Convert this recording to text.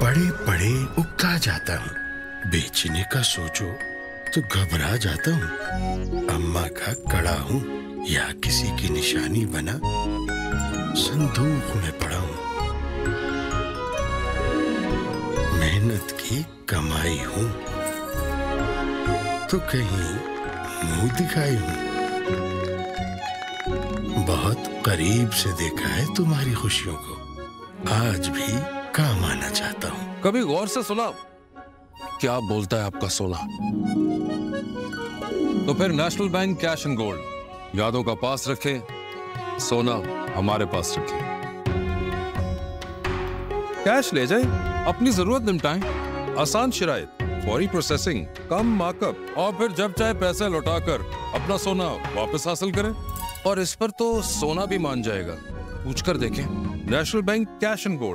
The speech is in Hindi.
पड़े पड़े उगता जाता हूँ। बेचने का सोचो तो घबरा जाता हूँ। अम्मा का कड़ा हूँ या किसी की निशानी बना, संदूक में पड़ा हूँ। मेहनत की कमाई हूँ तो कहीं मुँह दिखाई हूँ। बहुत करीब से देखा है तुम्हारी खुशियों को। आज भी काम आना चाहता हूँ? कभी गौर से सुना। क्या बोलता है आपका सोना? तो फिर national bank cash and gold यादों का पास रखे, सोना हमारे पास रखे। कैश ले जाए, अपनी ज़रूरत निपटाएँ। आसान शराय फौरी प्रोसेसिंग कम मार्कअप और फिर जब चाहे पैसे लौटाकर अपना सोना वापस हासिल करें। और इस पर तो सोना भी मान जाएगा। पूछकर देखें। National bank cash and gold